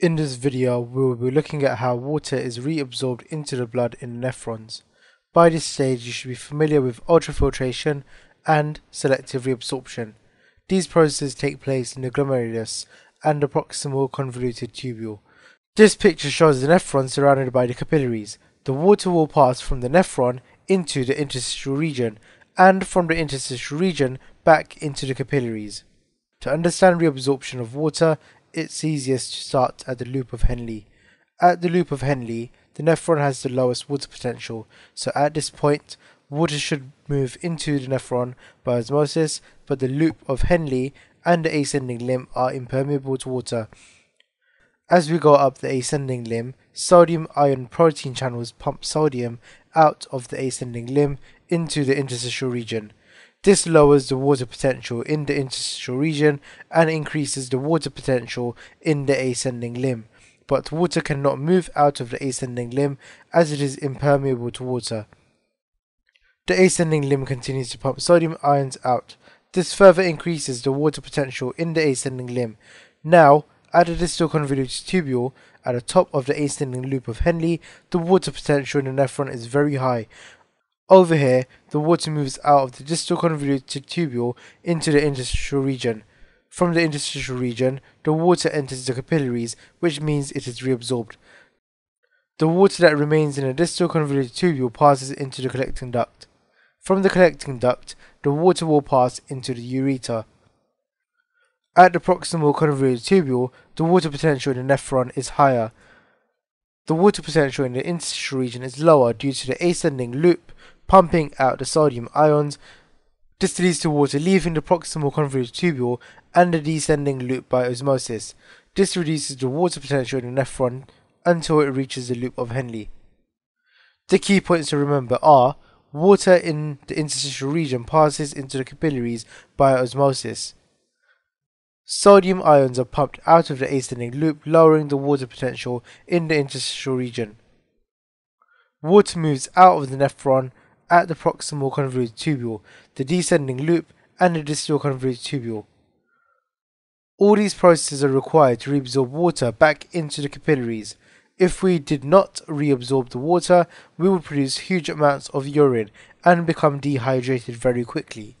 In this video, we will be looking at how water is reabsorbed into the blood in nephrons. By this stage, you should be familiar with ultrafiltration and selective reabsorption. These processes take place in the glomerulus and the proximal convoluted tubule. This picture shows the nephron surrounded by the capillaries. The water will pass from the nephron into the interstitial region and from the interstitial region back into the capillaries. To understand reabsorption of water, it's easiest to start at the loop of Henle. At the loop of Henle, the nephron has the lowest water potential, so at this point, water should move into the nephron by osmosis, but the loop of Henle and the ascending limb are impermeable to water. As we go up the ascending limb, sodium ion protein channels pump sodium out of the ascending limb into the interstitial region. This lowers the water potential in the interstitial region and increases the water potential in the ascending limb. But water cannot move out of the ascending limb as it is impermeable to water. The ascending limb continues to pump sodium ions out. This further increases the water potential in the ascending limb. Now, at the distal convoluted tubule, at the top of the ascending loop of Henle, the water potential in the nephron is very high, over here, the water moves out of the distal convoluted tubule into the interstitial region. From the interstitial region, the water enters the capillaries, which means it is reabsorbed. The water that remains in the distal convoluted tubule passes into the collecting duct. From the collecting duct, the water will pass into the ureter. At the proximal convoluted tubule, the water potential in the nephron is higher. The water potential in the interstitial region is lower due to the ascending loop pumping out the sodium ions. This leads to water leaving the proximal convoluted tubule and the descending loop by osmosis. This reduces the water potential in the nephron until it reaches the loop of Henle. The key points to remember are water in the interstitial region passes into the capillaries by osmosis. Sodium ions are pumped out of the ascending loop, lowering the water potential in the interstitial region. Water moves out of the nephron at the proximal convoluted tubule, the descending loop, and the distal convoluted tubule. All these processes are required to reabsorb water back into the capillaries. If we did not reabsorb the water, we would produce huge amounts of urine and become dehydrated very quickly.